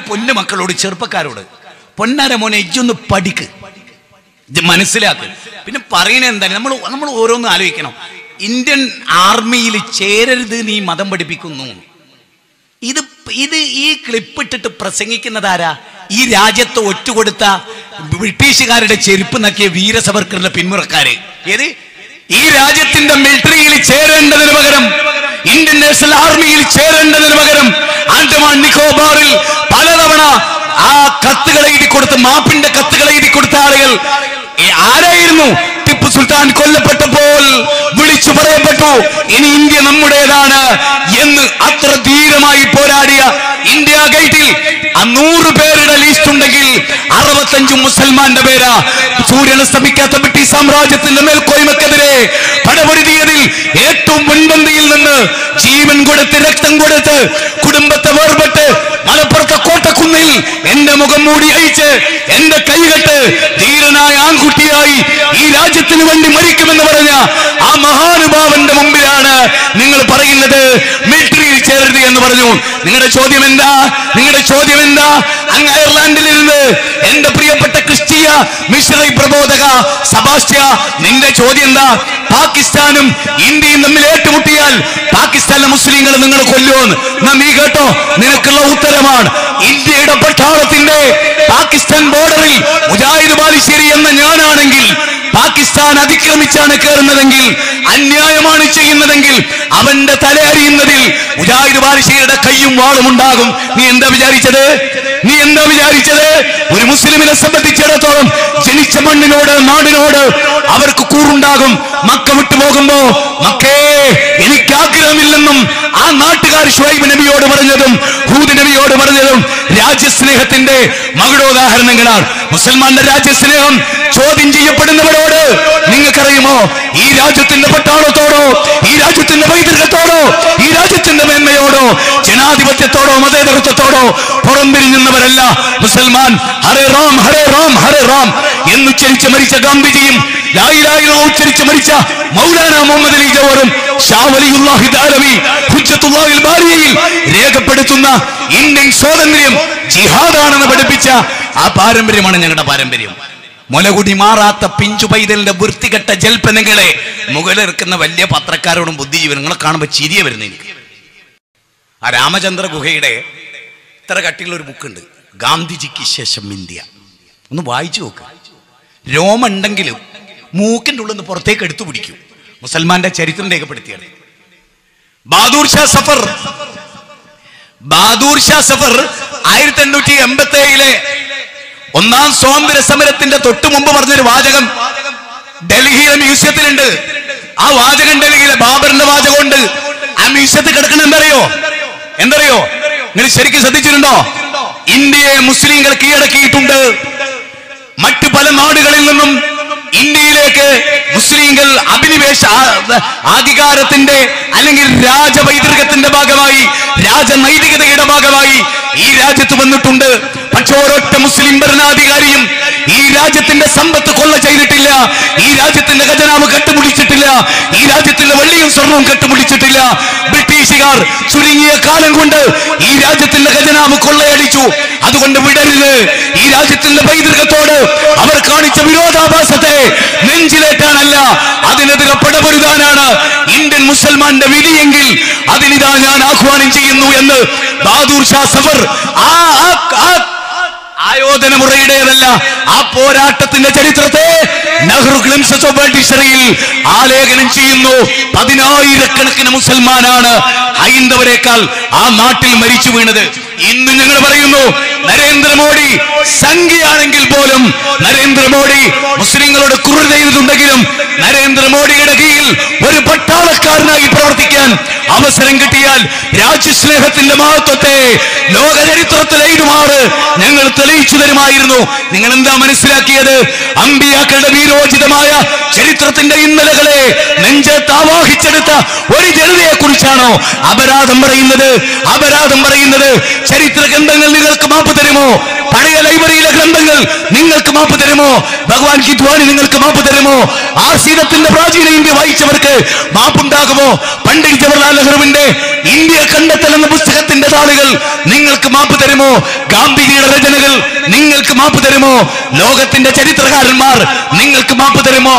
എന്റെ പൊന്നു മക്കളോട് ചെറുപ്പക്കാരോട്. പൊന്നാര മോനെ ഇജ്ജൊന്ന് പഠിക്ക്. ഇത് മനസ്സിലാക്ക്. പിന്നെ പറയുന്നത് എന്താണ്? നമ്മൾ നമ്മൾ ഓരോന്ന് ആലോചിക്കണം. ഇന്ത്യൻ ആർമിയിൽ ചേരരുത് നീ മതം പഠിപ്പിക്കുന്നു. ഇത് ഇത് ഈ ക്ലിപ്പ് ഇട്ടിട്ട് പ്രസംഗിക്കുന്നതാരാ? ഈ രാജ്യത്ത് ഒറ്റുകൊടുത്ത ബ്രിട്ടീഷുകാരുടെ ചെരുപ്പ് നക്കിയ വീരസവർക്കറിന്റെ പിന്മുറക്കാര്. ഏത്? ഈ രാജ്യത്തിന്റെ മിലിറ്ററിയിൽ ചേരേണ്ടതിന് പകരം ഇന്ത്യൻ നാഷണൽ ആർമിയിൽ ചേരേണ്ടതിന് പകരം ആൻഡമാൻ ആരായിരുന്നു ടിപ്പു സുൽത്താൻ കൊല്ലപ്പെട്ടപ്പോൾ വിളിച്ചു പറയപ്പെട്ടു ഇനി ഇന്ത്യ നമ്മുടേതാണ് എന്ന് അത്ര ധീരമായി പോരാടിയ ഇന്ത്യ ഗേറ്റിൽ ആ നൂറ് പേരുടെ ലിസ്റ്റ് ഉണ്ടെങ്കിൽ അറുപത്തഞ്ചു മുസൽമാന്റെ പേരാ. സൂര്യനെ ശ്രമിക്കാത്ത ബ്രിട്ടീഷ് സാമ്രാജ്യത്തിന്റെ മേൽക്കോയ്മക്കെതിരെ പടപൊരുതിയതിൽ ഏറ്റവും മുൻപന്തിയിൽ നിന്ന് ജീവൻ കൊടുത്ത് രക്തം കൊടുത്ത് കുടുംബത്തെ വേർപെട്ട് മലപ്പുറത്തെ കോട്ടക്കുന്നിൽ എന്റെ മുഖം മൂടി അയച്ച് എന്റെ കൈകെട്ട് ഈ രാജ്യത്തിന് വേണ്ടി മരിക്കുമെന്ന് പറഞ്ഞ ആ മഹാനുഭാവന്റെ മുമ്പിലാണ് നിങ്ങൾ പറയുന്നത് മിലിറ്ററിയിൽ ചേരരുത് എന്ന് പറഞ്ഞു. നിങ്ങളുടെ ചോദ്യം എന്താ? നിങ്ങളുടെ ചോദ്യം എന്താ? അങ്ങ് അയർലാൻഡിൽ ഇരുന്ന് എന്റെ പ്രിയപ്പെട്ട ക്രിസ്തീയ മിഷണറി പ്രബോധക സബാസ്റ്റ്യ നിന്റെ ചോദ്യം എന്താ? പാകിസ്ഥാനും ഇന്ത്യയും തമ്മിൽ ഏറ്റുമുട്ടിയാൽ പാകിസ്ഥാനിലെ മുസ്ലിങ്ങൾ നിങ്ങൾ എന്നാ നീ കേട്ടോ? നിനക്കുള്ള ഉത്തരമാണ്. ഇന്ത്യയുടെ പട്ടാളത്തിന്റെ പാകിസ്ഥാൻ ബോർഡറിൽ മുജാഹിദ് ബാലിശ്ശേരി എന്ന ഞാനാണെങ്കിൽ പാകിസ്ഥാൻ അതിക്രമിച്ചാണ് കയറുന്നതെങ്കിൽ അന്യായമാണ് ചെയ്യുന്നതെങ്കിൽ അവന്റെ തല അറിയുന്നതിൽ മുജാഹിദ് ബാലിശ്ശേരിയുടെ കയ്യും വാളും ഉണ്ടാകും. നീ എന്താ വിചാരിച്ചത്? നീ എന്താ വിചാരിച്ചത്? ഒരു മുസ്ലിമിനെ സംബന്ധിച്ചിടത്തോളം ജനിച്ച മണ്ണിനോട് നാടിനോട് അവർക്ക് കൂറുണ്ടാകും. മക്ക വിട്ടു പോകുമ്പോ മക്കേ ആഗ്രഹമില്ലെന്നും ആ നാട്ടുകാർ ഷുഹൈബ് നബിയോട് പറഞ്ഞതും ഹൂദ് നബിയോട് പറഞ്ഞതും രാജ്യസ്നേഹത്തിന്റെ മകുടോദാഹരണങ്ങളാണ്. മുസൽമാന്റെ രാജ്യസ്നേഹം ചോദ്യം ചെയ്യപ്പെടുന്നവരോട് നിങ്ങൾക്കറിയുമോ? ഈ രാജ്യത്തിന്റെ പട്ടാളത്തോടോ ഈ രാജ്യത്തിന്റെ പൈതൃകത്തോടോ ഈ രാജ്യത്തിന്റെ മേന്മയോടോ ജനാധിപത്യത്തോടോ മതേതൃത്വത്തോടോ പുറംപിരിഞ്ഞുന്നവരല്ല മുസൽമാൻ. ഹരേ റാം ഹരേ റാം ഹരേ റാം എന്നുച്ചരിച്ച് മരിച്ച ഗാന്ധിജിയും ഉച്ചരിച്ച് മരിച്ച മൗലാന മുഹമ്മദ് അലി ജവറും രേഖപ്പെടുത്തുന്ന ഇന്ത്യൻ സ്വാതന്ത്ര്യം ജിഹാദാണെന്ന് പഠിപ്പിച്ച ആ പാരമ്പര്യമാണ് ഞങ്ങളുടെ പാരമ്പര്യം. മുലകുടി മാറാത്ത പിഞ്ചു പൈതലിന്റെ വൃത്തികെട്ട ജൽപ്പനങ്ങളെ മുകളിലിറക്കുന്ന വലിയ പത്രക്കാരോടും ബുദ്ധിജീവനങ്ങളെ കാണുമ്പോൾ ചിരിയ വരുന്ന എനിക്ക്. ആ രാമചന്ദ്ര ഗുഹയുടെ ഇത്ര കട്ടിയുള്ള ഒരു ബുക്കുണ്ട് ഗാന്ധിജിക്ക് ശേഷം ഇന്ത്യ. ഒന്ന് വായിച്ചു നോക്ക്. രോമ ഉണ്ടെങ്കിലും മൂക്കിന്റെ ഉള്ളിൽ നിന്ന് പുറത്തേക്ക് എടുത്തു പിടിക്കും. മുസൽമാന്റെ ചരിത്രം രേഖപ്പെടുത്തിയാണ്. ബാദൂർ ഷാ സഫർ. ബാദൂർ ഷാ സഫർ ആയിരത്തി എണ്ണൂറ്റി എൺപത്തി ഏഴിലെ ഒന്നാം സ്വാതന്ത്ര്യ സമരത്തിന്റെ തൊട്ടു മുമ്പ് പറഞ്ഞൊരു വാചകം. ഡൽഹിയിലെ മ്യൂസിയത്തിലുണ്ട്. ആ വാചകം ഡൽഹിയിലെ ബാബറിന്റെ വാചകമുണ്ട്. ആ മ്യൂസിയത്തിൽ കിടക്കണം എന്തറിയോ? എന്തറിയോ? നിങ്ങൾ ശരിക്കും ശ്രദ്ധിച്ചിട്ടുണ്ടോ? ഇന്ത്യയെ മുസ്ലിങ്ങൾ കീഴടക്കിയിട്ടുണ്ട്. മറ്റു പല നാടുകളിൽ നിന്നും ഇന്ത്യയിലേക്ക് മുസ്ലിങ്ങൾ അഭിനിവേശ അധികാരത്തിന്റെ അല്ലെങ്കിൽ രാജവൈതൃകത്തിന്റെ ഭാഗമായി രാജനൈതികതയുടെ ഭാഗമായി ഈ രാജ്യത്ത് വന്നിട്ടുണ്ട്. പക്ഷെ ഒരൊറ്റ മുസ്ലിം ഭരണാധികാരിയും ഈ രാജ്യത്തിന്റെ സമ്പത്ത് കൊള്ള ചെയ്തിട്ടില്ല. ഈ രാജ്യത്തിന്റെ ഖജനാവ് കെട്ടുപിടിച്ചിട്ടില്ല ഈ രാജ്യത്തിന്റെ വെള്ളിയും സ്വർണവും കെട്ടുപിടിച്ചിട്ടില്ല ബ്രിട്ടീഷുകാർ ചുരുങ്ങിയ കാലം കൊണ്ട് ഈ രാജ്യത്തിന്റെ ഖജനാവ് കൊള്ളയടിച്ചു. അതുകൊണ്ട് വിടരുത്. രാജ്യത്തിന്റെ പൈതൃകത്തോട് അവർ കാണിച്ച വിരോധാഭാസത്തെ നെഞ്ചിലേറ്റാനല്ല അതിനെതിരെ പടപൊരുതാനാണ് ഇന്ത്യൻ മുസൽമാന്റെ വിധിയെങ്കിൽ അതിനിതാ ഞാൻ ആഹ്വാനം ചെയ്യുന്നു എന്ന് ബഹാദൂർ ഷാ സഫർ ആ ആയോധന മുറയുടേതല്ല ആ പോരാട്ടത്തിന്റെ ചരിത്രത്തെ നെഹ്റു ഗ്ലിംസസ് ഓഫ് ഹിസ്റ്ററിയിൽ ആലേഖനം ചെയ്യുന്നു. പതിനായിരക്കണക്കിന് മുസൽമാനാണ് ഹൈന്ദവരെക്കാൾ ആ നാട്ടിൽ മരിച്ചു വീണത്. ഇന്ന് ഞങ്ങൾ പറയുന്നു നരേന്ദ്രമോദി സംഖ്യയാണെങ്കിൽ പോലും നരേന്ദ്രമോദി മുസ്ലിങ്ങളോട് ക്രൂരത ചെയ്തിട്ടുണ്ടെങ്കിലും നരേന്ദ്രമോദിയുടെ കീഴിൽ ഒരു പട്ടാളക്കാരനായി പ്രവർത്തിക്കാൻ അവസരം കിട്ടിയാൽ രാജ്യസ്നേഹത്തിന്റെ മഹത്വത്തെ ലോക ചരിത്രത്തിൽ എഴുതുമാറ് ഞങ്ങൾ തെളിയിച്ചു നിങ്ങൾ എന്താ മനസ്സിലാക്കിയത്? അമ്പിയാക്കളുടെ വീരോചിതമായ ചരിത്രത്തിന്റെ ഇന്നലകളെ നെഞ്ചത്ത് ആവാഹിച്ചെടുത്ത ഒരു ജനതയെ കുറിച്ചാണോ അപരാധം പറയുന്നത്? അപരാധം പറയുന്നത് ചരിത്ര ഗ്രന്ഥങ്ങൾ നിങ്ങൾക്ക് മാപ്പ് തരുമോ? പഴയ ലൈബ്രറിയിലെ ഗ്രന്ഥങ്ങൾ നിങ്ങൾക്ക് മാപ്പ് തരുമോ? ഭഗവാൻ കിദ്വാനി നിങ്ങൾക്ക് മാപ്പ് തരുമോ? ആ സീതത്തിന്റെ പ്രാചീന ഇന്ത്യ വായിച്ചവർക്ക് മാപ്പുണ്ടാകുമോ? പണ്ഡിറ്റ് ജവഹർലാൽ നെഹ്റുവിന്റെ ഇന്ത്യ കണ്ടെത്തൽ എന്ന പുസ്തകത്തിന്റെ താളുകൾ നിങ്ങൾക്ക് മാപ്പ് തരുമോ? ഗാന്ധിജിയുടെ രചനകൾ നിങ്ങൾക്ക് മാപ്പ് തരുമോ? ലോകത്തിന്റെ ചരിത്രകാരന്മാർ നിങ്ങൾക്ക് മാപ്പ് തരുമോ?